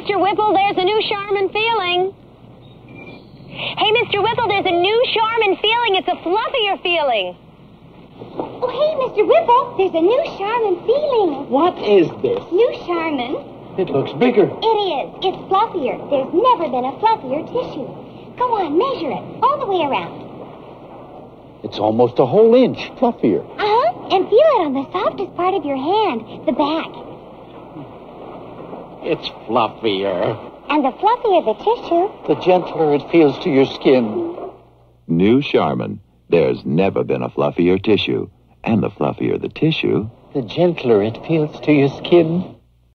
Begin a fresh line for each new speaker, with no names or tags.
Mr. Whipple, there's a new Charmin feeling. Hey, Mr. Whipple, there's a new Charmin feeling. It's a fluffier feeling.
Oh, hey, Mr. Whipple, there's a new Charmin feeling.
What is this?
New Charmin?
It looks bigger.
It is. It's fluffier. There's never been a fluffier tissue. Go on, measure it. All the way around.
It's almost a whole inch fluffier.
Uh-huh. And feel it on the softest part of your hand, the back.
It's fluffier.
And the fluffier the tissue,
The gentler it feels to your skin.
New Charmin. There's never been a fluffier tissue. And the fluffier the tissue,
The gentler it feels to your skin.